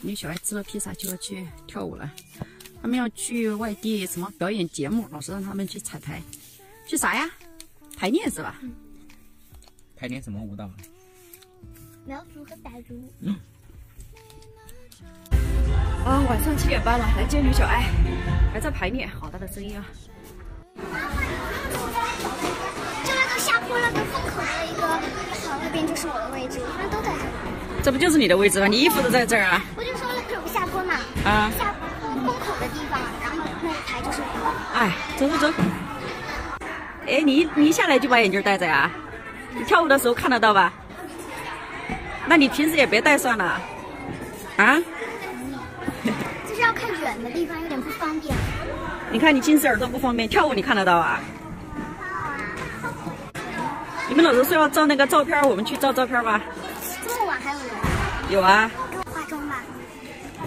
你小孩吃了披萨就要去跳舞了，他们要去外地什么表演节目，老师让他们去彩排，去啥呀？排练是吧？排练什么舞蹈？苗族和傣族。啊，晚上七点半了，来接女小爱，还在排练，好大的声音啊！就那个下坡那个风口的一个好那边就是我的位置，他们都在这儿。这不就是你的位置吗？你衣服都在这儿啊！啊，下风口的地方，然后那一排就是我。哎，走走走。哎，你你一下来就把眼镜戴着呀？你跳舞的时候看得到吧？那你平时也别戴算了，啊？就是要看远的地方，有点不方便。你看你近视耳朵不方便，跳舞你看得到啊？你们老师说要照那个照片，我们去照照片吧。这么晚还有人？有啊。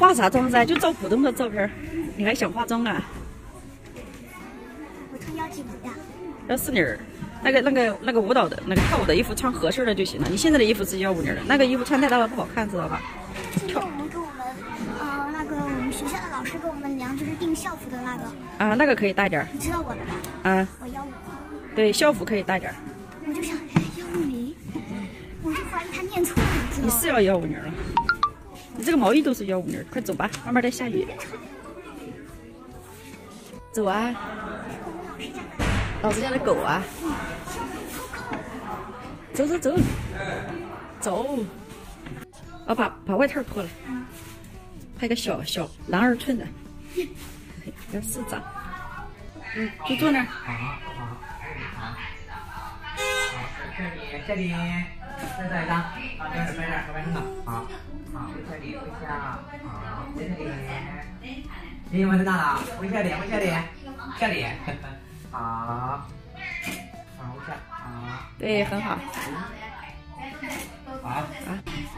化啥妆噻？就照普通的照片，你还想化妆啊？我穿腰际舞的。要是你儿，那个那个那个舞蹈的那个跳舞的衣服穿合适的就行了。你现在的衣服是幺五零的，那个衣服穿太大了不好看，知道吧？是我们给我们呃那个我们学校的老师给我们量，就是订校服的那个。啊，那个可以大点儿。你知道我的吧？啊，我幺五。对，校服可以大点儿。我就想幺五零，我就怀疑他念错了，你知道吗？你是要幺五零了？你这个毛衣都是幺五零，快走吧，外面在下雨。走啊！老师家的狗啊！走走走，走！我把把外套脱了，拍个小小男二寸的，要四张。嗯，就坐那儿。好好好。这里这里，再照一张，好，这儿拍点，拍身的，好，好，微笑脸，微笑，微笑脸，你完成了，微笑脸，微笑脸，笑脸，好，好，微笑，好，对，很好。好，啊，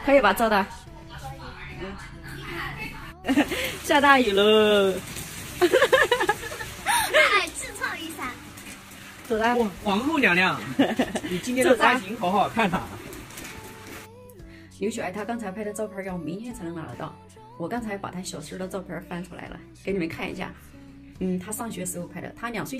可以吧，照的。下大雨了。哎，自创一下。走啦！哇，皇后娘娘，你今天的发型好好看呐！刘雪爱她刚才拍的照片要明天才能拿得到，我刚才把她小时候的照片翻出来了，给你们看一下。嗯，她上学时候拍的，她两岁。